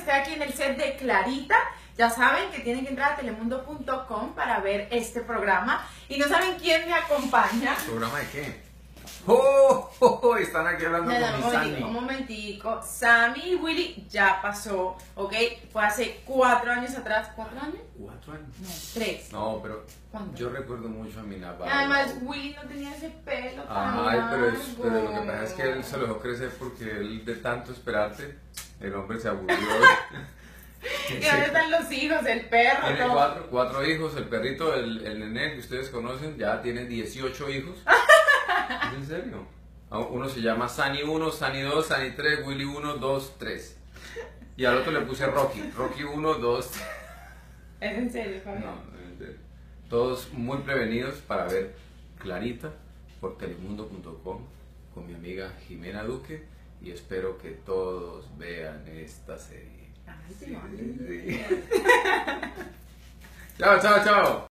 estoy aquí en el set de Clarita. Ya saben que tienen que entrar a telemundo.com para ver este programa. Y no saben quién me acompaña. ¿Programa de qué? ¡Oh! oh, oh! Están aquí hablando Nada, con un mi Sandy. un momentico. Sammy y Willy ya pasó, ¿ok? Fue hace cuatro años atrás. ¿Cuatro años? ¿Cuatro años? No, tres. No, pero ¿Cuándo? yo recuerdo mucho a mi Navarro. Además, Willy no tenía ese pelo tan Ay, pero, es, pero lo que pasa es que él se lo dejó crecer porque él de tanto esperarte, el hombre se aburrió. ¿Y dónde están los hijos? El perro, Tiene cuatro, cuatro hijos, el perrito, el, el nené que ustedes conocen, ya tiene 18 hijos. ¿Es en serio? Ah, Uno se llama Sani 1, Sani 2, Sani 3, Willy 1, 2, 3. Y al otro le puse Rocky, Rocky 1, 2, 3. Es en serio, Fabián. No, en serio. Todos muy prevenidos para ver Clarita por telemundo.com con mi amiga Jimena Duque y espero que todos vean esta serie. Ay, Sí, sí. chao, chao, chao.